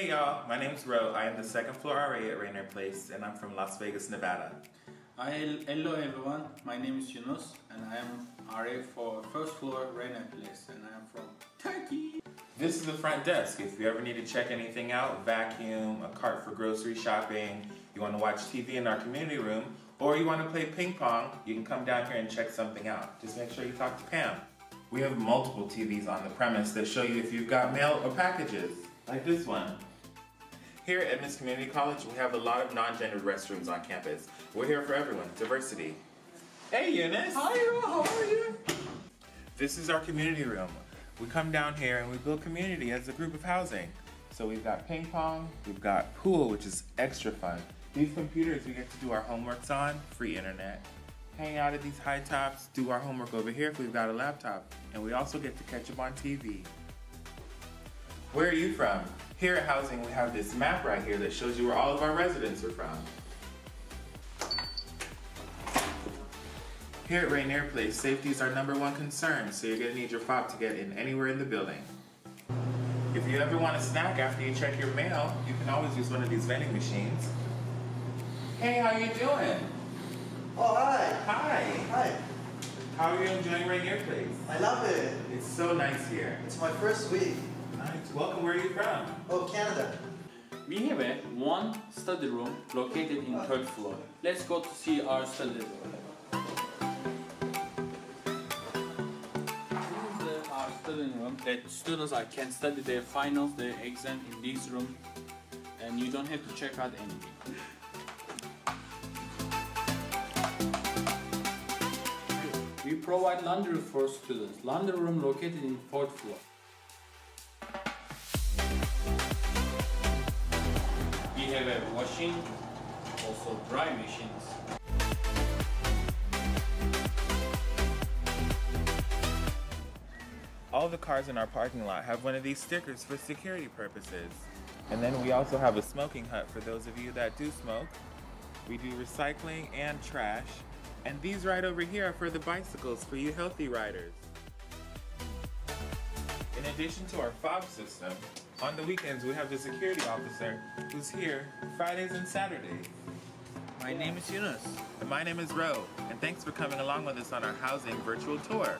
Hey y'all, my name's Ro. I am the second floor RA at Rainier Place and I'm from Las Vegas, Nevada. Hi, hello everyone. My name is Yunus and I am RA for first floor Rainier Place and I am from Turkey. This is the front desk. If you ever need to check anything out, vacuum, a cart for grocery shopping, you want to watch TV in our community room, or you want to play ping pong, you can come down here and check something out. Just make sure you talk to Pam. We have multiple TVs on the premise that show you if you've got mail or packages like this one. Here at Edmonds Community College, we have a lot of non-gendered restrooms on campus. We're here for everyone, diversity. Hey Yunus! Hi, how are you? This is our community room. We come down here and we build community as a group of housing. So we've got ping pong, we've got pool, which is extra fun. These computers we get to do our homeworks on, free internet. Hang out at these high tops, do our homework over here if we've got a laptop. And we also get to catch up on TV. Where are you from? Here at Housing, we have this map right here that shows you where all of our residents are from. Here at Rainier Place, safety is our number one concern, so you're gonna need your fob to get in anywhere in the building. If you ever want a snack after you check your mail, you can always use one of these vending machines. Hey, how are you doing? Oh, hi. Hi. Hi. How are you enjoying Rainier Place? I love it. It's so nice here. It's my first week. Nice. Welcome. Where are you from? Oh, Canada. We have a one study room located in third floor. Let's go to see our study room. This is our study room that students are, can study their finals, their exam in this room, and you don't have to check out anything. We provide laundry for students. Laundry room located in fourth floor. We have a washing, also dry machines. All the cars in our parking lot have one of these stickers for security purposes. And then we also have a smoking hut for those of you that do smoke. We do recycling and trash. And these right over here are for the bicycles for you healthy riders. In addition to our fob system, on the weekends we have the security officer who's here Fridays and Saturdays. My name is Yunus. And my name is Ro, and thanks for coming along with us on our housing virtual tour.